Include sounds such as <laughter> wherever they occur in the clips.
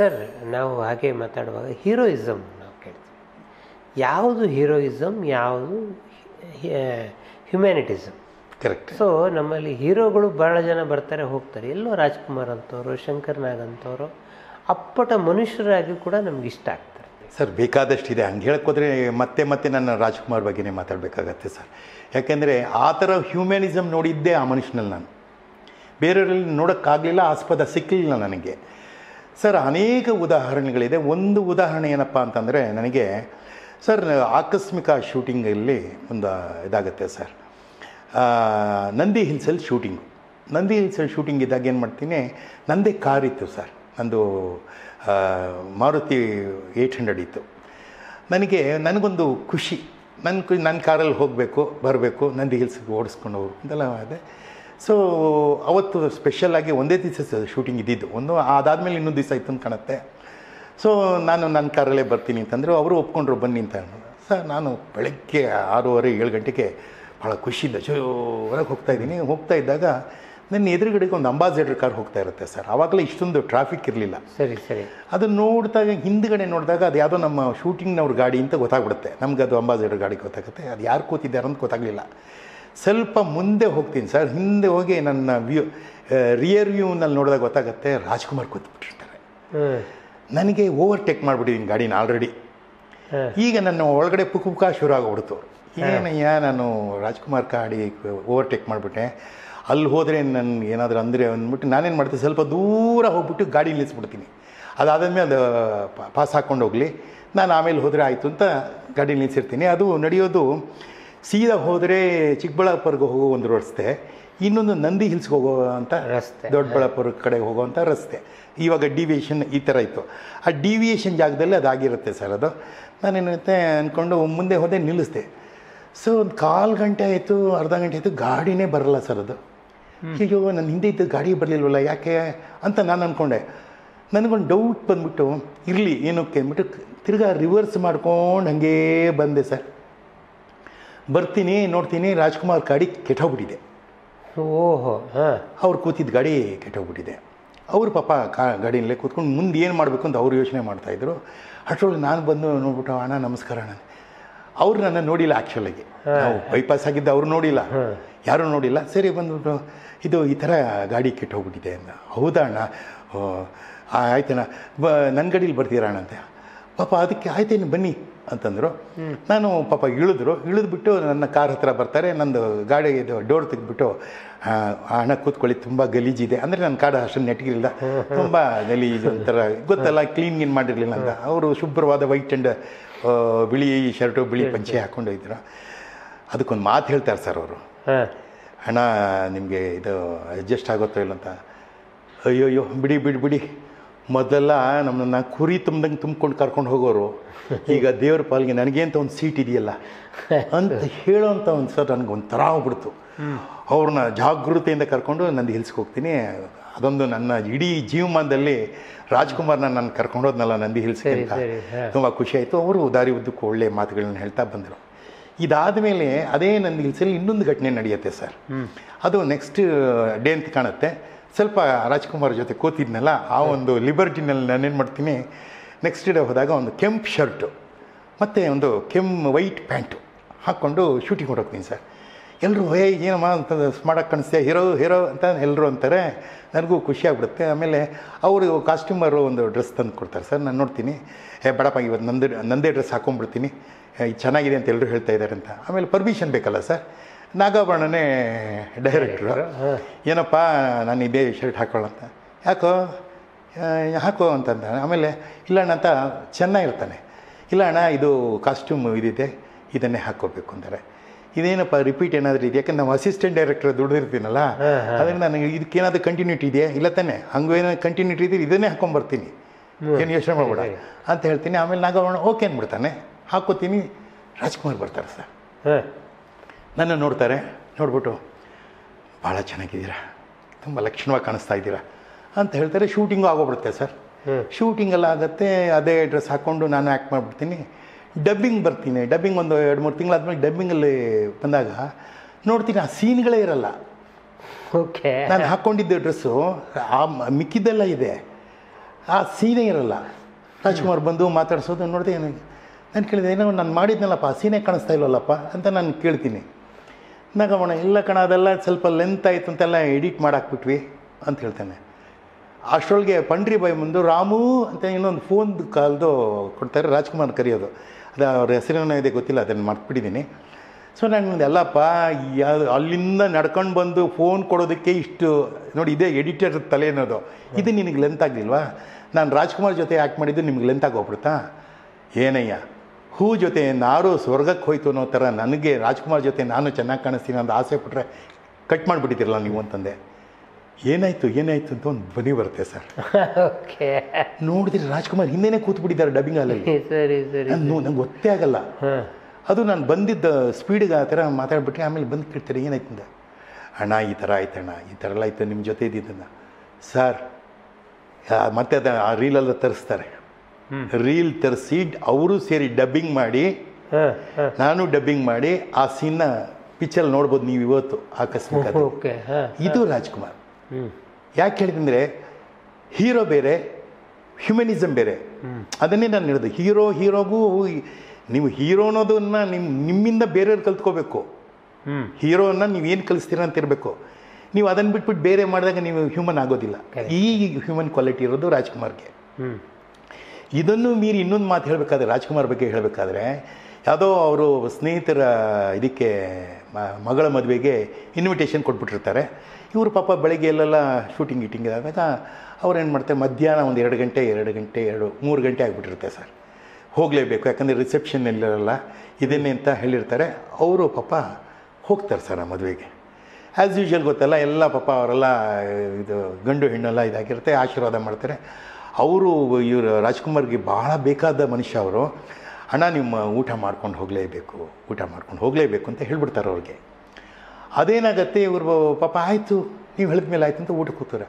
Sir ನಾವು ಹಾಗೆ ಮಾತಾಡುವಾಗ ಹೀರೋಯಿಸಮ್ ನಾವು ಕೇಳ್ತೀವಿ. ಯಾವುದು ಹೀರೋಯಿಸಮ್ ಯಾವುದು ಹ್ಯುಮ್ಯಾನಿಟಿಸಮ್ ಕರೆಕ್ಟ್. ಸೊ ನಮ್ಮಲ್ಲಿ ಹೀರೋಗಳು ಭಾಳ ಜನ ಬರ್ತಾರೆ ಹೋಗ್ತಾರೆ. ಎಲ್ಲೋ ರಾಜ್ಕುಮಾರ್ ಅಂತವರು ಶಂಕರ್ ನಾಗ್ ಅಂತವರು ಅಪ್ಪಟ ಮನುಷ್ಯರಾಗಿ ಕೂಡ ನಮ್ಗೆ ಇಷ್ಟ ಆಗ್ತಾರೆ. ಸರ್ ಬೇಕಾದಷ್ಟಿದೆ. ಹಂಗೆ ಹೇಳಕ್ಕೋದ್ರೆ ಮತ್ತೆ ಮತ್ತೆ ನನ್ನ ರಾಜ್ಕುಮಾರ್ ಬಗ್ಗೆನೇ ಮಾತಾಡಬೇಕಾಗತ್ತೆ ಸರ್. ಯಾಕೆಂದರೆ ಆ ಥರ ಹ್ಯೂಮ್ಯಾನಿಸಮ್ ನೋಡಿದ್ದೇ ಆ ಮನುಷ್ಯನಲ್ಲಿ ನಾನು. ಬೇರೆಯವರಲ್ಲಿ ನೋಡೋಕ್ಕಾಗಲಿಲ್ಲ ಆಸ್ಪದ ಸಿಕ್ಕಲಿಲ್ಲ ನನಗೆ. ಸರ್, ಅನೇಕ ಉದಾಹರಣೆಗಳಿದೆ. ಒಂದು ಉದಾಹರಣೆ ಏನಪ್ಪ ಅಂತಂದರೆ, ನನಗೆ ಸರ್, ಆಕಸ್ಮಿಕ ಶೂಟಿಂಗಲ್ಲಿ ಒಂದು ಇದಾಗುತ್ತೆ ಸರ್. ನಂದಿ ಹಿಲ್ಸಲ್ಲಿ ಶೂಟಿಂಗು. ನಂದಿ ಹಿಲ್ಸಲ್ಲಿ ಶೂಟಿಂಗ್ ಇದ್ದಾಗ ಏನು ಮಾಡ್ತೀನಿ, ನಂದೇ ಕಾರ್ ಇತ್ತು ಸರ್. ನಂದು ಮಾರುತಿ ಏಯ್ಟ್ ಹಂಡ್ರೆಡ್ ಇತ್ತು. ನನಗೆ, ನನಗೊಂದು ಖುಷಿ ನನ್ನ ನನ್ನ ಕಾರಲ್ಲಿ ಹೋಗಬೇಕು, ಬರಬೇಕು, ನಂದಿ ಹಿಲ್ಸ್ಗೆ ಓಡಿಸ್ಕೊಂಡು ಹೋಗ್ಬೇಕು ಅಂತೆಲ್ಲ ಇದೆ. ಸೊ ಅವತ್ತು ಸ್ಪೆಷಲಾಗಿ ಒಂದೇ ದಿವಸ ಶೂಟಿಂಗ್ ಇದ್ದಿದ್ದು. ಒಂದು ಅದಾದಮೇಲೆ ಇನ್ನೊಂದು ದಿವಸ ಇತ್ತು ಅಂತ ಕಾಣುತ್ತೆ. ಸೊ ನಾನು ನನ್ನ ಕಾರಲ್ಲೇ ಬರ್ತೀನಿ ಅಂತಂದರೆ ಅವರು ಒಪ್ಕೊಂಡ್ರು ಬನ್ನಿ ಅಂತ. ಸರ್ ನಾನು ಬೆಳಗ್ಗೆ ಆರೂವರೆ ಏಳು ಗಂಟೆಗೆ ಭಾಳ ಖುಷಿಯಿಂದ ಜೋರಾಗಿ ಹೋಗ್ತಾ ಇದ್ದೀನಿ. ಹೋಗ್ತಾ ಇದ್ದಾಗ ನನ್ನ ಎದುರುಗಡೆಗೆ ಒಂದು ಅಂಬಾಸಿಡರ್ ಕಾರ್ ಹೋಗ್ತಾ ಇರುತ್ತೆ ಸರ್. ಆವಾಗಲೇ ಇಷ್ಟೊಂದು ಟ್ರಾಫಿಕ್ ಇರಲಿಲ್ಲ. ಸರಿ ಸರಿ. ಅದನ್ನು ನೋಡಿದಾಗ ಹಿಂದ್ಗಡೆ ನೋಡಿದಾಗ ಅದು ಯಾವುದೋ ನಮ್ಮ ಶೂಟಿಂಗ್ನವ್ರ ಗಾಡಿ ಅಂತ ಗೊತ್ತಾಗ್ಬಿಡುತ್ತೆ. ನಮ್ಗೆ ಅದು ಅಂಬಾಸಿಡರ್ ಗಾಡಿ ಗೊತ್ತಾಗುತ್ತೆ. ಅದು ಯಾರು ಕೂತಿದ್ದಾರೆ ಅಂತ ಗೊತ್ತಾಗಲಿಲ್ಲ. ಸ್ವಲ್ಪ ಮುಂದೆ ಹೋಗ್ತೀನಿ ಸರ್. ಹಿಂದೆ ಹೋಗಿ ನನ್ನ ವ್ಯೂ ರಿಯರ್ ವ್ಯೂನಲ್ಲಿ ನೋಡಿದಾಗ ಗೊತ್ತಾಗುತ್ತೆ ರಾಜ್ಕುಮಾರ್ ಕೂತ್ಬಿಟ್ಟಿರ್ತಾರೆ. ನನಗೆ ಓವರ್ಟೇಕ್ ಮಾಡಿಬಿಟ್ಟಿದ್ದೀನಿ ಗಾಡಿನ ಆಲ್ರೆಡಿ ಈಗ ನನ್ನ ಒಳಗಡೆ ಪುಕ್ ಪುಕ ಶುರು ಆಗಿಬಿಡ್ತು. ಏನಯ್ಯ ನಾನು ರಾಜ್ಕುಮಾರ್ ಗಾಡಿ ಓವರ್ಟೇಕ್ ಮಾಡಿಬಿಟ್ಟೆ. ಅಲ್ಲಿ ಹೋದರೆ ನನ್ನ ಏನಾದರೂ ಅಂದರೆ ಅಂದ್ಬಿಟ್ಟು ನಾನೇನು ಮಾಡ್ತೀನಿ ಸ್ವಲ್ಪ ದೂರ ಹೋಗ್ಬಿಟ್ಟು ಗಾಡಿ ನಿಲ್ಲಿಸ್ಬಿಡ್ತೀನಿ. ಅದಾದಮೇಲೆ ಅದು ಪಾಸ್ ಹಾಕ್ಕೊಂಡು ಹೋಗಲಿ. ನಾನು ಆಮೇಲೆ ಹೋದರೆ ಆಯಿತು ಅಂತ ಗಾಡಿ ನಿಲ್ಲಿಸಿರ್ತೀನಿ ಅದು ನಡೆಯೋದು ಸೀದಾ ಹೋದರೆ ಚಿಕ್ಕಬಳ್ಳಾಪುರಕ್ಕೆ ಹೋಗೋ ಒಂದು ರಸ್ತೆ ಇನ್ನೊಂದು ನಂದಿ ಹಿಲ್ಸ್ಗೆ ಹೋಗೋ ಅಂತ ರಸ್ತೆ. ದೊಡ್ಡಬಳ್ಳಾಪುರ ಕಡೆ ಹೋಗುವಂಥ ರಸ್ತೆ. ಇವಾಗ ಡಿವಿಯೇಷನ್ ಈ ಥರ ಇತ್ತು. ಆ ಡಿವಿಯೇಷನ್ ಜಾಗದಲ್ಲಿ ಅದಾಗಿರುತ್ತೆ ಸರ್ ಅದು. ನಾನೇನಂತೆ ಅಂದ್ಕೊಂಡು ಮುಂದೆ ಹೋದೆ ನಿಲ್ಲಿಸ್ದೆ. ಸೊ ಒಂದು ಕಾಲು ಗಂಟೆ ಆಯಿತು ಅರ್ಧ ಗಂಟೆ ಆಯಿತು ಗಾಡಿನೇ ಬರಲ್ಲ ಸರ್ ಅದು. ಅಯ್ಯೋ ನನ್ನ ಹಿಂದೆ ಇದ್ದ ಗಾಡಿ ಬರಲಿಲ್ವಲ್ಲ ಯಾಕೆ ಅಂತ ನಾನು ಅಂದ್ಕೊಂಡೆ ನನಗೊಂದು ಡೌಟ್ ಬಂದ್ಬಿಟ್ಟು ಇರಲಿ ಏನಕ್ಕೆ ಅಂದ್ಬಿಟ್ಟು ತಿರ್ಗಾ ರಿವರ್ಸ್ ಮಾಡ್ಕೊಂಡು ಹಾಗೇ ಬಂದೆ ಸರ್. ಬರ್ತೀನಿ ನೋಡ್ತೀನಿ ರಾಜ್ಕುಮಾರ್ ಗಾಡಿ ಕೆಟ್ಟೋಗ್ಬಿಟ್ಟಿದೆ. ಓಹೋ ಹಾಂ. ಅವ್ರು ಕೂತಿದ್ದ ಗಾಡಿ ಕೆಟ್ಟೋಗ್ಬಿಟ್ಟಿದೆ. ಅವ್ರು ಪಾಪ ಕಾ ಗಾಡಿನಲ್ಲೇ ಕೂತ್ಕೊಂಡು ಮುಂದೆ ಏನು ಮಾಡಬೇಕು ಅಂತ ಅವ್ರು ಯೋಚನೆ ಮಾಡ್ತಾಯಿದ್ರು ಅಷ್ಟರೊಳಗೆ ನಾನು ಬಂದು ನೋಡ್ಬಿಟ್ಟು ಅಣ್ಣ ನಮಸ್ಕಾರ ಅಣ್ಣ. ಅವ್ರು ನನ್ನ ನೋಡಿಲ್ಲ ಆ್ಯಕ್ಚುಲಾಗಿ ನಾವು ಬೈಪಾಸ್ ಆಗಿದ್ದು ಅವ್ರು ನೋಡಿಲ್ಲ. ಯಾರೂ ನೋಡಿಲ್ಲ. ಸರಿ ಬಂದ್ಬಿಟ್ಟು ಇದು ಈ ಥರ ಗಾಡಿ ಕೆಟ್ಟೋಗ್ಬಿಟ್ಟಿದೆ ಅಂತ ಹೌದಾ ಅಣ್ಣ? ಆಯ್ತಣ್ಣ. ಬ ನನ್ನ ಗಾಡೀಲಿ ಬರ್ತೀರಾ ಅಣ್ಣ ಅಂತ. ಪಾಪ ಅದಕ್ಕೆ ಆಯ್ತೇನು ಬನ್ನಿ. ಅಂತಂದರು. ನಾನು ಪಾಪ ಇಳಿದ್ರು. ಇಳಿದ್ಬಿಟ್ಟು ನನ್ನ ಕಾರ್ ಹತ್ರ ಬರ್ತಾರೆ. ನಂದು ಗಾಡಿ ಇದು ಡೋರ್ ತೆಗೆದ್ಬಿಟ್ಟು ಹಣ ಕೂತ್ಕೊಳ್ಳಿ ತುಂಬ ಗಲೀಜಿದೆ ಅಂದರೆ ನನ್ನ ಕಾರ್ ಅಷ್ಟು ನೆಟ್ಟಿರಲಿಲ್ಲ ತುಂಬ ಗಲೀಜು ಒಂಥರ ಗೊತ್ತಲ್ಲ ಕ್ಲೀನ್ ಗೀನ್ ಮಾಡಿರಲಿಲ್ಲ ಅಂತ. ಅವರು ಶುಭ್ರವಾದ ವೈಟ್ ಆ್ಯಂಡ್ ಬಿಳಿ ಶರ್ಟು ಬಿಳಿ ಪಂಚೆ ಹಾಕ್ಕೊಂಡು ಇದ್ರು. ಅದಕ್ಕೊಂದು ಮಾತು ಹೇಳ್ತಾರೆ ಸರ್ ಅವರು. ಹಣ ನಿಮಗೆ ಇದು ಅಡ್ಜಸ್ಟ್ ಆಗುತ್ತೋ ಇಲ್ಲ ಅಂತ. ಅಯ್ಯೋಯ್ಯೋ ಅಯ್ಯೋ ಬಿಡಿ ಬಿಡಿ ಬಿಡಿ. ಮೊದಲೆಲ್ಲ ನಮ್ಮನ್ನ ಕುರಿ ತುಂಬ್ದಂಗೆ ತುಂಬ್ಕೊಂಡು ಕರ್ಕೊಂಡು ಹೋಗೋರು. ಈಗ ದೇವ್ರ ಪಾಲ್ಗೆ ನನಗೇಂತ ಒಂದು ಸೀಟ್ ಇದೆಯಲ್ಲ? ಅಂತ ಹೇಳೋಂಥ ಒಂದು ಸರ್ ನನಗೆ ಒಂಥರ ಆಗ್ಬಿಡ್ತು. ಅವ್ರನ್ನ ಜಾಗೃತೆಯಿಂದ ಕರ್ಕೊಂಡು ನಂದು ಹಿಲ್ಸ್ಗೆ ಹೋಗ್ತೀನಿ. ಅದೊಂದು ನನ್ನ ಇಡೀ ಜೀವಮಾನದಲ್ಲಿ ರಾಜ್ಕುಮಾರ್ನ ನಾನು ಕರ್ಕೊಂಡೋದ್ನಲ್ಲ ನಂದಿ ಹಿಲ್ಸ್ಗೆ ಅಂತ. ತುಂಬ ಖುಷಿ ಆಯಿತು. ಅವರು ದಾರಿ ಉದ್ದಕ್ಕೂ ಒಳ್ಳೆ ಮಾತುಗಳನ್ನ ಹೇಳ್ತಾ ಬಂದರು. ಇದಾದ ಮೇಲೆ ಅದೇ ನಂದಿ ಹಿಲ್ಸಲ್ಲಿ ಇನ್ನೊಂದು ಘಟನೆ ನಡೆಯುತ್ತೆ ಸರ್. ಅದು ನೆಕ್ಸ್ಟ್ ಡೇ ಅಂತ ಕಾಣುತ್ತೆ. ಸ್ವಲ್ಪ ರಾಜ್ಕುಮಾರ್ ಜೊತೆ ಕೂತಿದ್ನಲ್ಲ ಆ ಒಂದು ಲಿಬರ್ಟಿನಲ್ಲಿ ನಾನೇನು ಮಾಡ್ತೀನಿ ನೆಕ್ಸ್ಟ್ ಡೇ ಹೋದಾಗ ಒಂದು ಕೆಂಪು ಶರ್ಟು ಮತ್ತು ಒಂದು ಕೆಂಪು ವೈಟ್ ಪ್ಯಾಂಟು ಹಾಕ್ಕೊಂಡು ಶೂಟಿಂಗ್ ಹೊರಡ್ತೀನಿ ಸರ್. ಎಲ್ಲರೂ ಹೇ ಏನಮ್ಮ ಅಂತ ಮಾಡೋಕ್ಕೆ ಕಾಣಿಸ್ತೆ ಹೀರೋ ಹೀರೋ ಅಂತ ಎಲ್ಲರೂ ಅಂತಾರೆ. ನನಗೂ ಖುಷಿ ಆಗ್ಬಿಡುತ್ತೆ. ಆಮೇಲೆ ಅವರು ಕಾಸ್ಟ್ಯೂಮರು ಒಂದು ಡ್ರೆಸ್ ತಂದು ಕೊಡ್ತಾರೆ ಸರ್. ನಾನು ನೋಡ್ತೀನಿ. ಏ ಬಡಪ್ಪ ಇವತ್ತು ನಂದು ನಂದೇ ಡ್ರೆಸ್ ಹಾಕೊಂಡ್ಬಿಡ್ತೀನಿ. ಚೆನ್ನಾಗಿದೆ ಅಂತ ಎಲ್ಲರೂ ಹೇಳ್ತಾ ಇದ್ದಾರೆ ಅಂತ. ಆಮೇಲೆ ಪರ್ಮಿಷನ್ ಬೇಕಲ್ಲ ಸರ್. ನಾಗಾಭರಣನೇ ಡೈರೆಕ್ಟ್ರು ಏನಪ್ಪ ನಾನು ಇದೇ ಶರ್ಟ್ ಹಾಕೊಳ್ಳಂತ. ಯಾಕೋ ಹಾಕೋ ಅಂತಂದ. ಆಮೇಲೆ ಇಲ್ಲ ಅಣ್ಣ ಅಂತ ಚೆನ್ನಾಗಿರ್ತಾನೆ ಇಲ್ಲ ಅಣ್ಣ ಇದು ಕಾಸ್ಟ್ಯೂಮ್ ಇದಿದೆ ಇದನ್ನೇ ಹಾಕ್ಕೋಬೇಕು ಅಂತಾರೆ. ಇದೇನಪ್ಪ ರಿಪೀಟ್ ಏನಾದರೂ ಇದೆ ಯಾಕಂದ್ರೆ ನಾವು ಅಸಿಸ್ಟೆಂಟ್ ಡೈರೆಕ್ಟರ್ ದುಡಿದಿರ್ತೀನಲ್ಲ ಅದರಿಂದ ನನಗೆ ಇದಕ್ಕೇನಾದರೂ ಕಂಟಿನ್ಯೂಟಿ ಇದೆಯಾ? ಇಲ್ಲ ತಾನೆ. ಹಂಗೂ ಏನಾದ್ರು ಕಂಟಿನ್ಯೂಟಿ ಇದೆ ಇದನ್ನೇ ಹಾಕ್ಕೊಂಬರ್ತೀನಿ ಏನು ಯೋಚನೆ ಮಾಡ್ಬೇಡ. ಅಂತ ಹೇಳ್ತೀನಿ. ಆಮೇಲೆ ನಾಗವರ್ಣ ಓಕೆ ಅಂದ್ಬಿಡ್ತಾನೆ. ಹಾಕ್ಕೋತೀನಿ. ರಾಜ್ಕುಮಾರ್ ಬರ್ತಾರೆ ಸರ್. ಹಾಂ. ನನ್ನ ನೋಡ್ತಾರೆ. ನೋಡ್ಬಿಟ್ಟು ಭಾಳ ಚೆನ್ನಾಗಿದ್ದೀರಾ. ತುಂಬ ಲಕ್ಷಣವಾಗಿ ಕಾಣಿಸ್ತಾ ಇದ್ದೀರಾ. ಅಂತ ಹೇಳ್ತಾರೆ. Shooting ಆಗೋಗ್ಬಿಡುತ್ತೆ sir. ಶೂಟಿಂಗೆಲ್ಲ ಆಗುತ್ತೆ. ಅದೇ ಡ್ರೆಸ್ ಹಾಕ್ಕೊಂಡು ನಾನು ಆ್ಯಕ್ಟ್ ಮಾಡಿಬಿಡ್ತೀನಿ. ಡಬ್ಬಿಂಗ್ ಬರ್ತೀನಿ. ಡಬ್ಬಿಂಗ್ ಒಂದು ಎರಡು ಮೂರು ತಿಂಗಳಾದ್ಮೇಲೆ ಡಬ್ಬಿಂಗಲ್ಲಿ ಬಂದಾಗ ನೋಡ್ತೀನಿ ಆ ಸೀನ್ಗಳೇ ಇರಲ್ಲ. ಓಕೆ. ನಾನು ಹಾಕ್ಕೊಂಡಿದ್ದ ಡ್ರೆಸ್ಸು. ಆ ಮಿಕ್ಕಿದ್ದೆಲ್ಲ ಇದೆ. ಆ ಸೀನೇ ಇರಲ್ಲ. ರಾಜ್ಕುಮಾರ್ ಬಂದು ಮಾತಾಡ್ಸೋದು ನೋಡ್ತೀನಿ ನಾನು ಕೇಳಿದೆ ಏನೋ ನಾನು ಮಾಡಿದ್ನಲ್ಲಪ್ಪ ಆ ಸೀನೇ ಕಾಣಿಸ್ತಾ ಇಲ್ವಲ್ಲಪ್ಪ ಅಂತ ನಾನು ಕೇಳ್ತೀನಿ. ನಗಮಣ ಇಲ್ಲ ಕಣ, ಅದೆಲ್ಲ ಸ್ವಲ್ಪ ಲೆಂತ್ ಆಯಿತು ಅಂತೆಲ್ಲ ಎಡಿಟ್ ಮಾಡಾಕ್ಬಿಟ್ವಿ ಅಂತ ಹೇಳ್ತಾನೆ. ಅಷ್ಟರೊಳಗೆ ಪಂಡ್ರಿ ಬಾಯಿ ಮುಂದೆ ರಾಮು ಅಂತ ಇನ್ನೊಂದು ಫೋನ್ ಕಾಲ್ದು ಕೊಡ್ತಾರೆ, ರಾಜ್ಕುಮಾರ್ ಕರೆಯೋದು. ಅದು ಅವ್ರ ಹೆಸರೇನೋ ಇದೆ ಗೊತ್ತಿಲ್ಲ, ಅದನ್ನು ಮರ್ತ್ಬಿಟ್ಟಿದ್ದೀನಿ ಸೊ ನಾನು ಎಲ್ಲಪ್ಪ ಯಾವುದು ಅಲ್ಲಿಂದ ನಡ್ಕೊಂಡು ಬಂದು ಫೋನ್ ಕೊಡೋದಕ್ಕೆ ಇಷ್ಟು, ನೋಡಿ ಇದೇ ಎಡಿಟರ್ ತಲೆ ಅನ್ನೋದು. ಇದು ನಿನಗೆ ಲೆಂತ್ ಆಗಲಿಲ್ವಾ? ನಾನು ರಾಜ್ಕುಮಾರ್ ಜೊತೆ ಆ್ಯಕ್ಟ್ ಮಾಡಿದ್ದು ನಿಮ್ಗೆ ಲೆಂತ್ ಆಗೋಗ್ಬಿಡುತ್ತಾ? ಏನಯ್ಯ? ಹೂ ಜೊತೆ ನಾರು ಸ್ವರ್ಗಕ್ಕೆ ಹೋಯ್ತು ಅನ್ನೋ ಥರ ನನಗೆ ರಾಜ್ಕುಮಾರ್ ಜೊತೆ ನಾನು ಚೆನ್ನಾಗಿ ಕಾಣಿಸ್ತೀನಿ ಅಂತ ಆಸೆ ಪಟ್ಟರೆ ಕಟ್ ಮಾಡಿಬಿಟ್ಟಿದ್ದೀರಲ್ಲ ನೀವು ಅಂತಂದೆ. ಏನಾಯಿತು ಏನಾಯಿತು ಅಂತ ಒಂದು ಧ್ವನಿ ಬರುತ್ತೆ ಸರ್. ಓಕೆ ನೋಡಿದ್ರೆ ರಾಜ್ಕುಮಾರ್ ಹಿಂದೆನೇ ಕೂತ್ಬಿಟ್ಟಿದ್ದಾರೆ ಡಬ್ಬಿಂಗ್ ಹಾಲಲ್ಲಿ <laughs> ಸರಿ ಸರಿ ನಾನು ನಂಗೆ ಗೊತ್ತೇ ಆಗಲ್ಲ. ಅದು ನಾನು ಬಂದಿದ್ದ ಸ್ಪೀಡಿಗೆ ಆ ಥರ ಮಾತಾಡ್ಬಿಟ್ರೆ ಆಮೇಲೆ ಬಂದು ಕೇಳ್ತಾರೆ ಏನಾಯ್ತು ಅಂತ. ಅಣ್ಣ ಈ ಥರ ಆಯ್ತಣ್ಣ ಈ ಥರ ಎಲ್ಲ ಆಯ್ತು ನಿಮ್ಮ ಜೊತೆ ಇದ್ದಿದ್ದನ್ನು. ಸರ್ ಮತ್ತೆ ಅದ ಆ ರೀಲೆಲ್ಲ ತರಿಸ್ತಾರೆ. ರೀಲ್ ತರಿಸಿ ಅವರು ಸೇರಿ ಡಬ್ಬಿಂಗ್ ಮಾಡಿ ನಾನು ಡಬ್ಬಿಂಗ್ ಮಾಡಿ ಆ ಸೀನ್ನ ಪಿಚ್ಚಲ್ಲಿ ನೋಡ್ಬೋದು ನೀವು ಇವತ್ತು ಆಕಸ್ಮಿಕ ಇದು ರಾಜ್ಕುಮಾರ್. ಯಾಕೆ ಹೇಳಿದಂದರೆ ಹೀರೋ ಬೇರೆ ಹ್ಯೂಮನಿಸಮ್ ಬೇರೆ. ಅದನ್ನೇ ನಾನು ಹೇಳಿದೆ. ಹೀರೋ ಹೀರೋಗೂ ನೀವು ಹೀರೋ ಅನ್ನೋದನ್ನ ನಿಮ್ ನಿಮ್ಮಿಂದ ಬೇರೆಯವ್ರು ಕಲ್ತ್ಕೋಬೇಕು. ಹೀರೋನ ನೀವು ಏನು ಕಲಿಸ್ತೀರ ಅಂತ ಇರಬೇಕು. ನೀವು ಅದನ್ನು ಬಿಟ್ಬಿಟ್ಟು ಬೇರೆ ಮಾಡಿದಾಗ ನೀವು ಹ್ಯೂಮನ್ ಆಗೋದಿಲ್ಲ. ಈ ಹ್ಯೂಮನ್ ಕ್ವಾಲಿಟಿ ಇರೋದು ರಾಜ್ಕುಮಾರ್ಗೆ. ಇದನ್ನು ಮೀರಿ ಇನ್ನೊಂದು ಮಾತು ಹೇಳಬೇಕಾದ್ರೆ, ರಾಜ್ಕುಮಾರ್ ಬಗ್ಗೆ ಹೇಳಬೇಕಾದ್ರೆ, ಯಾವುದೋ ಅವರು ಸ್ನೇಹಿತರ ಇದಕ್ಕೆ ಮಗಳ ಮದುವೆಗೆ ಇನ್ವಿಟೇಷನ್ ಕೊಟ್ಬಿಟ್ಟಿರ್ತಾರೆ. ಇವರು ಪಾಪ ಬೆಳಗ್ಗೆ ಎಲ್ಲೆಲ್ಲ ಶೂಟಿಂಗ್ ಗೀಟಿಂಗ್ ಆದಾಗ ಅವ್ರು ಏನು ಮಾಡ್ತಾರೆ, ಮಧ್ಯಾಹ್ನ ಒಂದು ಎರಡು ಗಂಟೆ ಎರಡು ಗಂಟೆ, ಎರಡು, ಮೂರು ಗಂಟೆ ಆಗಿಬಿಟ್ಟಿರುತ್ತೆ ಸರ್. ಹೋಗಲೇಬೇಕು, ಯಾಕಂದರೆ ರಿಸೆಪ್ಷನ್ ಎಲ್ಲಿರಲ್ಲ ಇದನ್ನೇ ಅಂತ ಹೇಳಿರ್ತಾರೆ. ಅವರು ಪಾಪ ಹೋಗ್ತಾರೆ ಸರ್ ಆ ಮದುವೆಗೆ. ಆ್ಯಸ್ ಯೂಶ್ವಲ್ ಗೊತ್ತಲ್ಲ, ಎಲ್ಲ ಪಾಪ ಅವರೆಲ್ಲ ಇದು ಗಂಡು ಹೆಣ್ಣೆಲ್ಲ ಇದಾಗಿರುತ್ತೆ, ಆಶೀರ್ವಾದ ಮಾಡ್ತಾರೆ. ಅವರು ಇವರು ರಾಜ್ಕುಮಾರ್ಗೆ ಭಾಳ ಬೇಕಾದ ಮನುಷ್ಯ ಅವರು. ಅಣ್ಣ ನಿಮ್ಮ ಊಟ ಮಾಡ್ಕೊಂಡು ಹೋಗಲೇಬೇಕು ಊಟ ಮಾಡ್ಕೊಂಡು ಹೋಗಲೇಬೇಕು ಅಂತ ಹೇಳ್ಬಿಡ್ತಾರೆ ಅವ್ರಿಗೆ. ಅದೇನಾಗತ್ತೆ ಇವರು ಪಾಪ ಆಯಿತು ನೀವು ಹೇಳಿದ ಮೇಲೆ ಆಯ್ತು ಅಂತ ಊಟ ಕೂತಾರೆ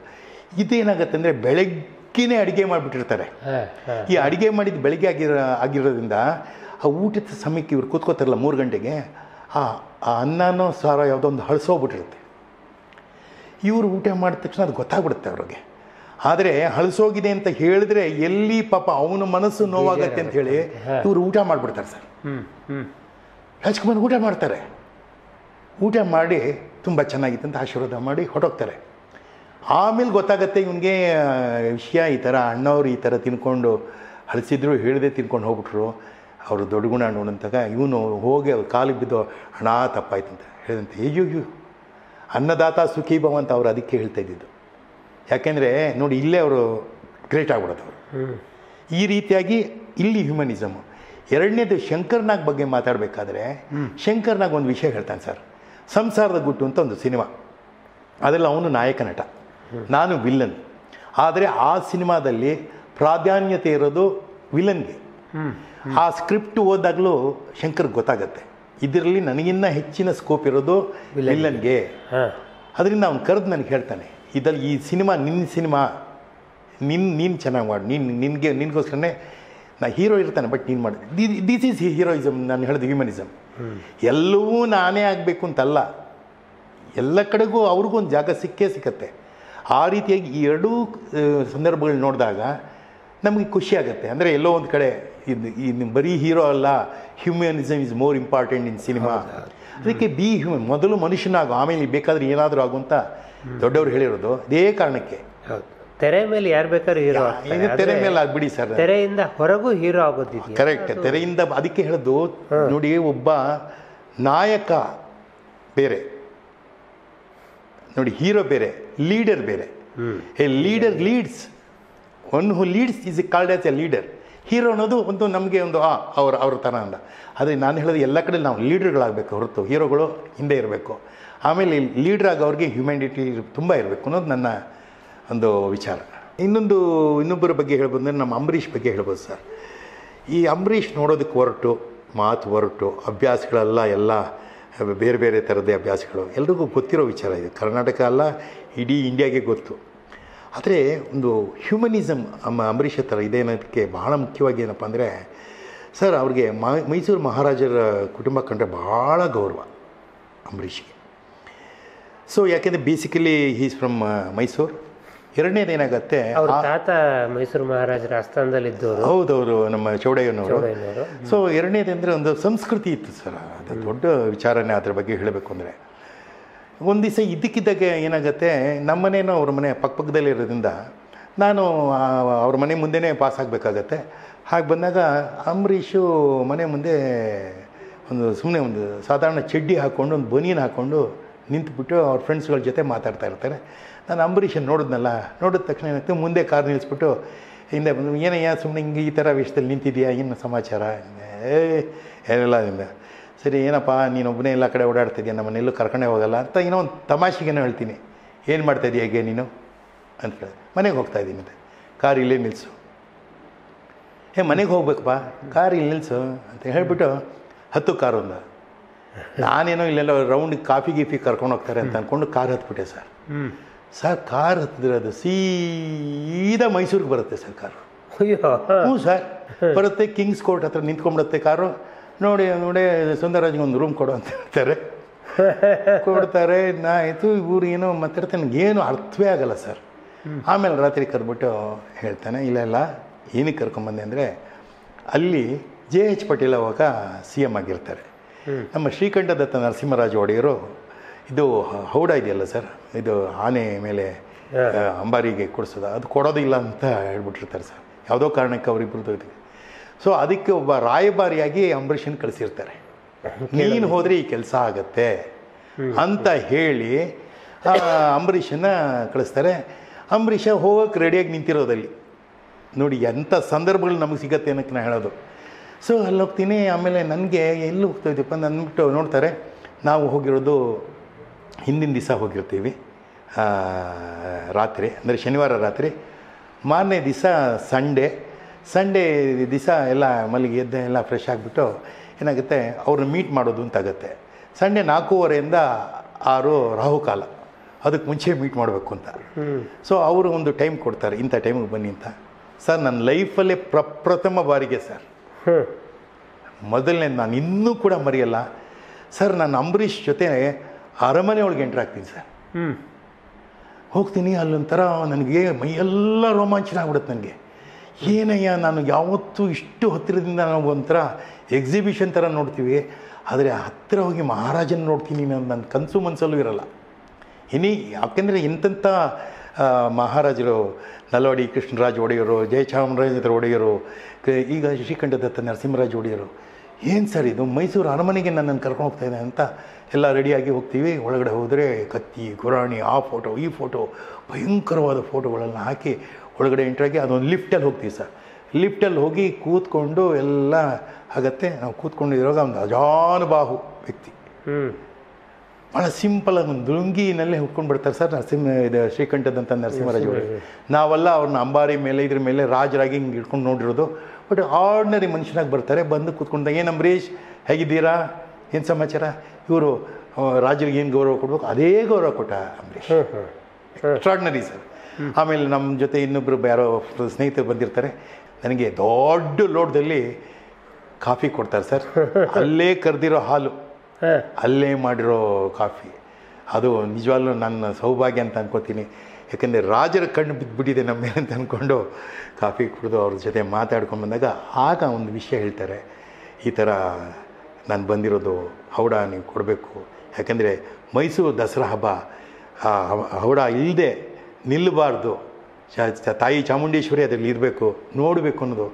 ಇದೇನಾಗತ್ತೆ ಅಂದರೆ ಬೆಳಗ್ಗೆನೇ ಅಡುಗೆ ಮಾಡಿಬಿಟ್ಟಿರ್ತಾರೆ. ಈ ಅಡುಗೆ ಮಾಡಿದ ಬೆಳಗ್ಗೆ ಆಗಿರೋ ಆಗಿರೋದ್ರಿಂದ ಆ ಊಟದ ಸಮಯಕ್ಕೆ ಇವ್ರು ಕೂತ್ಕೋತಾರಲ್ಲ ಮೂರು ಗಂಟೆಗೆ ಆ ಆ ಅನ್ನನೋ ಸಾರ ಯಾವುದೋ ಒಂದು ಹಳಸೋಗ್ಬಿಟ್ಟಿರುತ್ತೆ ಇವರು ಊಟ ಮಾಡಿದ ತಕ್ಷಣ ಅದು ಗೊತ್ತಾಗ್ಬಿಡುತ್ತೆ ಅವ್ರಿಗೆ. ಆದರೆ ಹಳಸೋಗಿದೆ ಅಂತ ಹೇಳಿದ್ರೆ ಎಲ್ಲಿ ಪಾಪ ಅವನ ಮನಸ್ಸು ನೋವಾಗತ್ತೆ ಅಂತ ಹೇಳಿ ಇವರು ಊಟ ಮಾಡಿಬಿಡ್ತಾರೆ ಸರ್. ಹ್ಞೂ ಹ್ಞೂ ರಾಜ್ಕುಮಾರ್ ಊಟ ಮಾಡ್ತಾರೆ. ಊಟ ಮಾಡಿ ತುಂಬ ಚೆನ್ನಾಗಿತ್ತು ಅಂತ ಆಶೀರ್ವಾದ ಮಾಡಿ ಹೊರಟೋಗ್ತಾರೆ. ಆಮೇಲೆ ಗೊತ್ತಾಗತ್ತೆ ಇವನಿಗೆ ವಿಷಯ ಈ ಥರ ಅಣ್ಣವ್ರು ಈ ಥರ ತಿನ್ಕೊಂಡು ಹಳಸಿದ್ರು ಹೇಳಿದೆ ತಿನ್ಕೊಂಡು ಹೋಗ್ಬಿಟ್ರು. ಅವರು ದೊಡ್ಡ ಗುಣ ನೋಡಂತಾಗ ಇವನು ಹೋಗಿ ಅವ್ರು ಕಾಲಿಗೆ ಬಿದ್ದು ಹಣ ತಪ್ಪಾಯ್ತು ಅಂತ ಹೇಳಿದಂತೆ. ಅಯ್ಯೋ ಅನ್ನದಾತ ಸುಖೀಭವ ಅಂತ ಅವ್ರು ಅದಕ್ಕೆ ಹೇಳ್ತಾ ಇದ್ದಿದ್ದು. ಯಾಕೆಂದರೆ ನೋಡಿ ಇಲ್ಲೇ ಅವರು ಗ್ರೇಟ್ ಆಗ್ಬಿಡೋದು ಅವರು. ಈ ರೀತಿಯಾಗಿ ಇಲ್ಲಿ ಹ್ಯೂಮನಿಸಮ್ ಎರಡನೇದು ಶಂಕರ್ನಾಗ್ ಬಗ್ಗೆ ಮಾತಾಡಬೇಕಾದ್ರೆ ಶಂಕರ್ನಾಗ್ ಒಂದು ವಿಷಯ ಹೇಳ್ತಾನೆ ಸರ್. ಸಂಸಾರದ ಗುಟ್ಟು ಅಂತ ಒಂದು ಸಿನಿಮಾ. ಅದರಲ್ಲಿ ಅವನು ನಾಯಕ ನಟ. ನಾನು ವಿಲ್ಲನ್. ಆದರೆ ಆ ಸಿನಿಮಾದಲ್ಲಿ ಪ್ರಾಧಾನ್ಯತೆ ಇರೋದು ವಿಲನ್ಗೆ ಆ ಸ್ಕ್ರಿಪ್ಟ್ ಓದಾಗಲೂ ಶಂಕರ್ ಗೊತ್ತಾಗತ್ತೆ. ಇದರಲ್ಲಿ ನನಗಿನ್ನ ಹೆಚ್ಚಿನ ಸ್ಕೋಪ್ ಇರೋದು ವಿಲನ್ಗೆ ಅದರಿಂದ ಅವ್ನು ಕರೆದು ನನಗೆ ಹೇಳ್ತಾನೆ. ಇದಲ್ಲಿ ಈ ಸಿನಿಮಾ ನಿನ್ನ ಸಿನಿಮಾ ನಿನ್ನ ನೀನು ಚೆನ್ನಾಗಿ ಮಾಡು. ನೀನು ನಿನಗೆ ನಿನಗೋಸ್ಕರನೇ ನಾ ಹೀರೋ ಇರ್ತಾನೆ ಬಟ್ ನೀನು ಮಾಡಿ. ದಿಸ್ ಈಸ್ ಹೀರೋಯಿಸಮ್ ನಾನು ಹೇಳಿದ ಹ್ಯೂಮನಿಸಮ್ ಎಲ್ಲವೂ ನಾನೇ ಆಗಬೇಕು ಅಂತಲ್ಲ. ಎಲ್ಲ ಕಡೆಗೂ ಅವ್ರಿಗೂ ಒಂದು ಜಾಗ ಸಿಕ್ಕೇ ಸಿಕ್ಕತ್ತೆ. ಆ ರೀತಿಯಾಗಿ ಈ ಎರಡೂ ಸಂದರ್ಭಗಳು ನೋಡಿದಾಗ ನಮಗೆ ಖುಷಿ ಆಗುತ್ತೆ. ಅಂದರೆ ಎಲ್ಲೋ ಒಂದು ಕಡೆ ಇದು ಇದು ಬರೀ ಹೀರೋ ಅಲ್ಲ humanism is more important in cinema ಅದಕ್ಕೆ ಬಿ ಹ್ಯೂಮನ್ ಮೊದಲು ಮನುಷ್ಯನಾಗು ಆಮೇಲೆ ಬೇಕಾದರೆ ಏನಾದರೂ ಆಗುವಂಥ ಅಂತ ದೊಡ್ಡವರು ಹೇಳಿರೋದು ಅದೇ ಕಾರಣಕ್ಕೆ. ತೆರೆ ಮೇಲೆ ಯಾರು ಬೇಕಾದ್ರೂ ಹೀರೋ ಇದು ತೆರೆ ಮೇಲೆ ಆಗ್ಬಿಡಿ ಸರ್. ತೆರೆಯಿಂದ ಹೊರಗೂ ಹೀರೋ ಆಗೋದಿದೆ ಕರೆಕ್ಟ್ ತೆರೆಯಿಂದ ಅದಕ್ಕೆ ಹೇಳೋದು ನೋಡಿ ಒಬ್ಬ ನಾಯಕ ಬೇರೆ. ನೋಡಿ ಹೀರೋ ಬೇರೆ ಲೀಡರ್ ಬೇರೆ. A leader leads one who leads is a called as a leader hero ಅನ್ನೋದು ಒಂದು ನಮಗೆ ಒಂದು ಆ ಅವ್ರ ಅವ್ರ ಥರ ಅಂದ. ಆದರೆ ನಾನು ಹೇಳೋದು ಎಲ್ಲ ಕಡೆ ನಾವು ಲೀಡರ್ಗಳಾಗಬೇಕು ಹೊರತು ಹೀರೋಗಳು ಹಿಂದೆ ಇರಬೇಕು. ಆಮೇಲೆ ಲೀಡರ್ ಆಗೋರಿಗೆ ಹ್ಯುಮ್ಯಾನಿಟಿ ತುಂಬ ಇರಬೇಕು ಅನ್ನೋದು ನನ್ನ ಒಂದು ವಿಚಾರ. ಇನ್ನೊಂದು, ಇನ್ನೊಬ್ಬರ ಬಗ್ಗೆ ಹೇಳ್ಬೋದು ನಮ್ಮ ಅಂಬರೀಷ್ ಬಗ್ಗೆ ಹೇಳ್ಬೋದು ಸರ್. ಈ ಅಂಬರೀಷ್ ನೋಡೋದಕ್ಕೆ ಹೊರಟು, ಮಾತು ಹೊರಟು, ಅಭ್ಯಾಸಗಳೆಲ್ಲ ಎಲ್ಲ ಬೇರೆ ಬೇರೆ ಥರದ್ದೇ ಅಭ್ಯಾಸಗಳು. ಎಲ್ರಿಗೂ ಗೊತ್ತಿರೋ ವಿಚಾರ ಇದು. ಕರ್ನಾಟಕ ಅಲ್ಲ, ಇಡೀ ಇಂಡಿಯಾಗೆ ಗೊತ್ತು. ಆದರೆ ಒಂದು ಹ್ಯೂಮನಿಸಮ್ ಅಮ್ಮ ಅಂಬರೀಷ್ ಹತ್ರ ಇದೆ ಬಹಳ ಮುಖ್ಯವಾಗಿ ಏನಪ್ಪ ಅಂದರೆ, ಸರ್ ಅವ್ರಿಗೆ ಮೈಸೂರು ಮಹಾರಾಜರ ಕುಟುಂಬ ಕಂಡ್ರೆ ಭಾಳ ಗೌರವ ಅಂಬರೀಷ್ಗೆ. ಸೊ ಯಾಕೆಂದರೆ ಬೇಸಿಕಲಿ ಹೀಸ್ ಫ್ರಮ್ ಮೈಸೂರು ಎರಡನೇದು ಏನಾಗುತ್ತೆ ಅವ್ರ ತಾತ ಮೈಸೂರು ಮಹಾರಾಜರ ಆಸ್ಥಾನದಲ್ಲಿ ಇದ್ದವರು ಅವರು ನಮ್ಮ ಚೌಡಯ್ಯನವರು. ಸೊ ಎರಡನೇದಂದರೆ ಒಂದು ಸಂಸ್ಕೃತಿ ಇತ್ತು ಸರ್. ಅದು ದೊಡ್ಡ ವಿಚಾರನೇ ಅದ್ರ ಬಗ್ಗೆ ಹೇಳಬೇಕು ಅಂದರೆ. ಒಂದು ದಿವಸ ಇದ್ದಕ್ಕಿದ್ದಾಗೆ ಏನಾಗುತ್ತೆ ನಮ್ಮನೇನೋ ಅವ್ರ ಮನೆ ಪಕ್ಕಪಕ್ಕದಲ್ಲಿ ಇರೋದ್ರಿಂದ ನಾನು ಅವ್ರ ಮನೆ ಮುಂದೆನೇ ಪಾಸ್ ಆಗಬೇಕಾಗತ್ತೆ. ಹಾಗೆ ಬಂದಾಗ ಅಂಬರೀಷು ಮನೆ ಮುಂದೆ ಒಂದು ಸುಮ್ಮನೆ ಒಂದು ಸಾಧಾರಣ ಚಡ್ಡಿ ಹಾಕ್ಕೊಂಡು ಒಂದು ಬನಿಯನ್ನು ಹಾಕ್ಕೊಂಡು ನಿಂತುಬಿಟ್ಟು ಅವ್ರ ಫ್ರೆಂಡ್ಸ್ಗಳ ಜೊತೆ ಮಾತಾಡ್ತಾ ಇರ್ತಾರೆ. ನಾನು ಅಂಬರೀಷನ್ ನೋಡಿದ್ನಲ್ಲ, ನೋಡಿದ ತಕ್ಷಣ ಏನಾಗ್ತದೆ ಮುಂದೆ ಕಾರ್ ನಿಲ್ಲಿಸ್ಬಿಟ್ಟು ಹಿಂದೆ ಬಂದು, ಏನಯ್ಯ ಸುಮ್ಮನೆ ಹಿಂಗೆ ಈ ಥರ ವಿಷಯದಲ್ಲಿ ನಿಂತಿದ್ಯಾ ಏನು ಸಮಾಚಾರ? ಏ, ಏನಿಲ್ಲ ನಿಂದ ಸರಿ, ಏನಪ್ಪ ನೀನೊಬ್ಬನೇ ಎಲ್ಲ ಕಡೆ ಓಡಾಡ್ತಿದ್ಯಾ? ನಮ್ಮನ್ನೆಲ್ಲೂ ಕರ್ಕೊಂಡೇ ಹೋಗಲ್ಲ? ಅಂತ ಏನೋ ಒಂದು ತಮಾಷೆಗೇನೋ ಹೇಳ್ತೀನಿ. ಏನು ಮಾಡ್ತಾ ಇದೀಯ ಹೇಗೆ ನೀನು? ಅಂತ ಹೇಳಿ ಮನೆಗೆ ಹೋಗ್ತಾ ಇದ್ದೀನಿ ಅಂತ ಕಾರ್ ಇಲ್ಲೇ ನಿಲ್ಲಿಸು ಏ, ಮನೆಗೆ ಹೋಗ್ಬೇಕಪ್ಪ, ಕಾರ್ ಇಲ್ಲಿ ನಿಲ್ಲಿಸು ಅಂತ ಹೇಳಿಬಿಟ್ಟು ಹತ್ತು ಕಾರೊಂದು ನಾನೇನೋ ಇಲ್ಲೆಲ್ಲ ರೌಂಡ್ ಕಾಫಿ ಗೀಫಿ ಕರ್ಕೊಂಡು ಹೋಗ್ತಾರೆ ಅಂತ ಅಂದ್ಕೊಂಡು ಕಾರ್ ಹತ್ಬಿಟ್ಟೆ ಸರ್. ಸರ್ ಕಾರ್ ಹತ್ತಿದ್ರೆ ಅದು ಸೀದಾ ಮೈಸೂರಿಗೆ ಬರುತ್ತೆ ಸರ್ ಕಾರು. ಅಯ್ಯೋ ಹ್ಞೂ ಸರ್ ಬರುತ್ತೆ ಕಿಂಗ್ಸ್ ಕೋರ್ಟ್ ಹತ್ರ ನಿಂತ್ಕೊಂಡ್ಬಿಡುತ್ತೆ ಕಾರು. ನೋಡಿ ನೋಡಿ ಸುಂದರರಾಜ್ಗೆ ಒಂದು ರೂಮ್ ಕೊಡು ಅಂತ ಹೇಳ್ತಾರೆ. ಕೊಡ್ತಾರೆ ಆಯಿತು ಇವ್ರು ಏನೋ ಮಾತಾಡ್ತಾನೆ ಏನು ಅರ್ಥವೇ ಆಗಲ್ಲ ಸರ್. ಆಮೇಲೆ ರಾತ್ರಿ ಕರ್ಬಿಟ್ಟು ಹೇಳ್ತಾನೆ ಇಲ್ಲೆಲ್ಲ ಇಲ್ಲ ಏನಕ್ಕೆ ಕರ್ಕೊಂಬಂದೆ ಅಂದರೆ ಅಲ್ಲಿ ಜೆ ಎಚ್ ಪಟೇಲ್ ಅವಾಗ ಸಿ ಎಂ ಆಗಿರ್ತಾರೆ. ನಮ್ಮ ಶ್ರೀಕಂಠದತ್ತ ನರಸಿಂಹರಾಜ ಒಡೆಯರು ಇದು ಹೌಡ ಇದೆಯಲ್ಲ ಸರ್? ಇದು ಆನೆ ಮೇಲೆ ಅಂಬಾರಿಗೆ ಕೊಡಿಸೋದು. ಅದು ಕೊಡೋದಿಲ್ಲ ಅಂತ ಹೇಳ್ಬಿಟ್ಟಿರ್ತಾರೆ ಸರ್. ಯಾವುದೋ ಕಾರಣಕ್ಕೆ ಅವ್ರಿಗೆ ಇದಕ್ಕೆ ಸೊ ಅದಕ್ಕೆ ಒಬ್ಬ ರಾಯಭಾರಿಯಾಗಿ ಅಂಬರೀಷನ್ ಕಳಿಸಿರ್ತಾರೆ. ನೀನು ಹೋದರೆ ಈ ಕೆಲಸ ಆಗತ್ತೆ ಅಂತ ಹೇಳಿ ಅಂಬರೀಷನ್ನ ಕಳಿಸ್ತಾರೆ. ಅಂಬರೀಷ ಹೋಗೋಕೆ ರೆಡಿಯಾಗಿ ನಿಂತಿರೋದಲ್ಲಿ. ನೋಡಿ ಎಂಥ ಸಂದರ್ಭಗಳು ನಮಗೆ ಸಿಗತ್ತೆ ಅನ್ನೋಕ್ಕೆ ನಾನು ಹೇಳೋದು. ಸೊ ಅಲ್ಲಿ ಹೋಗ್ತೀನಿ ಆಮೇಲೆ ನನಗೆ ಎಲ್ಲಿ ಹೋಗ್ತಾ ಇದ್ದೀಪ್ಪ ಅಂದ್ಬಿಟ್ಟು ನೋಡ್ತಾರೆ. ನಾವು ಹೋಗಿರೋದು ಹಿಂದಿನ ದಿವಸ ಹೋಗಿರ್ತೀವಿ. ರಾತ್ರಿ ಅಂದರೆ ಶನಿವಾರ ರಾತ್ರಿ. ಮಾರನೇ ದಿವಸ ಸಂಡೇ. ಸಂಡೇ ದಿವಸ ಎಲ್ಲ ಮಲ್ಲಿಗೆ ಎದ್ದೆ ಎಲ್ಲ ಫ್ರೆಶ್ ಆಗಿಬಿಟ್ಟು ಏನಾಗುತ್ತೆ ಅವ್ರನ್ನ ಮೀಟ್ ಮಾಡೋದು ಅಂತಾಗುತ್ತೆ ಸಂಡೇ ನಾಲ್ಕೂವರೆಯಿಂದ ಆರು ರಾಹುಕಾಲ ಅದಕ್ಕೆ ಮುಂಚೆ ಮೀಟ್ ಮಾಡಬೇಕು ಅಂತ. ಸೊ ಅವರು ಒಂದು ಟೈಮ್ ಕೊಡ್ತಾರೆ ಇಂಥ ಟೈಮಿಗೆ ಬನ್ನಿ ಅಂತ. ಸರ್ ನನ್ನ ಲೈಫಲ್ಲೇ ಪ್ರಪ್ರಥಮ ಬಾರಿಗೆ ಸರ್ ಮೊದಲನೇ ನಾನು ಇನ್ನೂ ಕೂಡ ಮರೆಯಲ್ಲ. ಸರ್ ನಾನು ಅಂಬರೀಷ್ ಜೊತೆ ಅರಮನೆ ಒಳಗೆ ಎಂಟ್ರ್ ಆಗ್ತೀನಿ ಸರ್. ಹ್ಞೂ ಹೋಗ್ತೀನಿ ಅಲ್ಲೊಂಥರ ನನಗೆ ಮೈಯೆಲ್ಲ ರೋಮಾಂಚನ ಆಗ್ಬಿಡುತ್ತೆ ನನಗೆ. ಏನಯ್ಯ ನಾನು ಯಾವತ್ತೂ ಇಷ್ಟು ಹತ್ತಿರದಿಂದ ನಾವು ಒಂಥರ ಎಕ್ಸಿಬಿಷನ್ ಥರ ನೋಡ್ತೀವಿ. ಆದರೆ ಹತ್ತಿರ ಹೋಗಿ ಮಹಾರಾಜನ ನೋಡ್ತೀನಿ ನಾನು ನನ್ನ ಕನಸು ಮನಸ್ಸಲ್ಲೂ ಇರಲ್ಲ. ಇನಿ ಯಾಕೆಂದರೆ ಆ, ಮಹಾರಾಜರು, ನಲ್ವಾಡಿ ಕೃಷ್ಣರಾಜ ಒಡೆಯರು ಜಯಚಾಮರಾಜೇಂದ್ರ ಒಡೆಯರು ಈಗ ಶ್ರೀಕಂಠದತ್ತ ನರಸಿಂಹರಾಜ ಒಡೆಯರು. ಏನು ಸರ್ ಇದು? ಮೈಸೂರು ಅರಮನೆಗೆ ನನ್ನನ್ನು ಕರ್ಕೊಂಡು ಹೋಗ್ತಾಯಿದೆ ಅಂತ ಎಲ್ಲ ರೆಡಿಯಾಗಿ ಹೋಗ್ತೀವಿ. ಒಳಗಡೆ ಹೋದರೆ ಕತ್ತಿ, ಗುರಾಣಿ, ಆ ಫೋಟೋ ಈ ಫೋಟೋ ಭಯಂಕರವಾದ ಫೋಟೋಗಳನ್ನು ಹಾಕಿ ಒಳಗಡೆ ಎಂಟ್ರಾಗಿ ಅದೊಂದು ಲಿಫ್ಟಲ್ಲಿ ಹೋಗ್ತೀವಿ ಸರ್. ಲಿಫ್ಟಲ್ಲಿ ಹೋಗಿ ಕೂತ್ಕೊಂಡು ಎಲ್ಲ ಆಗತ್ತೆ. ನಾವು ಕೂತ್ಕೊಂಡಿರುವಾಗ ಒಂದು ಅಜಾನುಬಾಹು ವ್ಯಕ್ತಿ. ಭಾಳ ಸಿಂಪಲ್ ಆಗಿ ಒಂದು ಲುಂಗಿನಲ್ಲೇ ಹುಕ್ಕೊಂಡು ಬಿಡ್ತಾರೆ ಸರ್ ನರಸಿಂಹ ಇದು ಶ್ರೀಕಂಠದಂಥ ನರಸಿಂಹರಾಜ ಅವರು. ನಾವೆಲ್ಲ ಅವ್ರನ್ನ ಅಂಬಾರಿ ಮೇಲೆ ಇದ್ರ ಮೇಲೆ ರಾಜರಾಗಿ ಹಿಂಗೆ ಇಟ್ಕೊಂಡು ನೋಡಿರೋದು. ಬಟ್ ಆರ್ಡಿನರಿ ಮನುಷ್ಯನಾಗಿ ಬರ್ತಾರೆ ಬಂದು ಕೂತ್ಕೊಂಡಾಗ ಏನು ಅಂಬರೀಷ್ ಹೇಗಿದ್ದೀರಾ? ಏನು ಸಮಾಚಾರ? ಇವರು ರಾಜರಿಗೆ ಏನು ಗೌರವ ಕೊಡ್ಬೇಕು? ಅದೇ ಗೌರವ ಕೊಟ್ಟ ಅಂಬರೀಷ್ ಎಕ್ಸ್ಟ್ರಾಡ್ನರಿ ಸರ್ ಆಮೇಲೆ ನಮ್ಮ ಜೊತೆ ಇನ್ನೊಬ್ಬರು ಯಾರೋ ಸ್ನೇಹಿತರು ಬಂದಿರ್ತಾರೆ. ನನಗೆ ದೊಡ್ಡ ಲೋಟದಲ್ಲಿ ಕಾಫಿ ಕೊಡ್ತಾರೆ ಸರ್ <laughs> ಅಲ್ಲೇ ಕರೆದಿರೋ ಹಾಲು. ಅಲ್ಲೇ ಮಾಡಿರೋ ಕಾಫಿ. ಅದು ನಿಜವಾಗ್ಲೂ ನನ್ನ ಸೌಭಾಗ್ಯ ಅಂತ ಅನ್ಕೋತೀನಿ. ಯಾಕೆಂದರೆ ರಾಜರ ಕಣ್ಣು ಬಿದ್ದುಬಿಟ್ಟಿದೆ ನಮ್ಮ ಮೇಲೆ ಅಂತ ಅಂದ್ಕೊಂಡು ಕಾಫಿ ಕುಡಿದು ಅವ್ರ ಜೊತೆ ಮಾತಾಡ್ಕೊಂಡು ಬಂದಾಗ ಆಗ ಒಂದು ವಿಷಯ ಹೇಳ್ತಾರೆ. ಈ ಥರ ನಾನು ಬಂದಿರೋದು ಹೌಡ ನೀವು ಕೊಡಬೇಕು. ಯಾಕೆಂದರೆ ಮೈಸೂರು ದಸರಾ ಹಬ್ಬ ಹೌಡ ಇಲ್ಲದೆ ನಿಲ್ಲಬಾರ್ದು. ತಾಯಿ ಚಾಮುಂಡೇಶ್ವರಿ ಅದರಲ್ಲಿ ಇರಬೇಕು, ನೋಡಬೇಕು ಅನ್ನೋದು.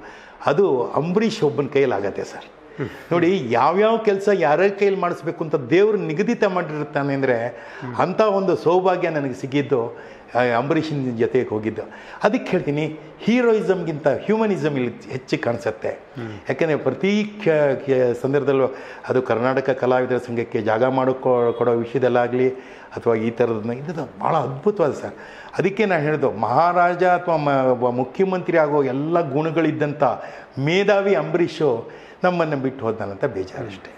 ಅದು ಅಂಬರೀಷ್ ಒಬ್ಬನ ಕೈಯಲ್ಲಿ ಆಗತ್ತೆ ಸರ್. ನೋಡಿ ಯಾವ್ಯಾವ ಕೆಲಸ ಯಾರ್ಯಾರ ಕೈಯಲ್ಲಿ ಮಾಡಿಸ್ಬೇಕು ಅಂತ ದೇವರು ನಿಗದಿತ ಮಾಡಿರ್ತಾನೆ ಅಂದರೆ ಅಂಥ ಒಂದು ಸೌಭಾಗ್ಯ ನನಗೆ ಸಿಕ್ಕಿದ್ದು ಆ, ಅಂಬರೀಷಿನ ಜೊತೆಗೆ ಹೋಗಿದ್ದು. ಅದಕ್ಕೆ ಹೇಳ್ತೀನಿ, ಹೀರೋಯಿಸಮ್ಗಿಂತ ಹ್ಯೂಮನಿಸಮ್ ಇಲ್ಲಿ ಹೆಚ್ಚು ಕಾಣಿಸುತ್ತೆ. ಯಾಕೆಂದರೆ ಪ್ರತಿ ಸಂದರ್ಭದಲ್ಲೂ ಅದು ಕರ್ನಾಟಕ ಕಲಾವಿದರ ಸಂಘಕ್ಕೆ ಜಾಗ ಮಾಡಿಕೊ ಕೊಡೋ ವಿಷಯದಲ್ಲಾಗಲಿ ಅಥವಾ ಈ ಥರದನ್ನ ಇದು ಭಾಳ ಅದ್ಭುತವಾದ ಸರ್. ಅದಕ್ಕೆ ನಾನು ಹೇಳಿದ್ದು ಮಹಾರಾಜ ಅಥವಾ ಮುಖ್ಯಮಂತ್ರಿ ಆಗೋ ಎಲ್ಲ ಗುಣಗಳಿದ್ದಂಥ ಮೇಧಾವಿ ಅಂಬರೀಷು ನಮ್ಮನ್ನು ಬಿಟ್ಟು ಹೋದ್ನಂತ ಬೇಜಾರಷ್ಟೇ.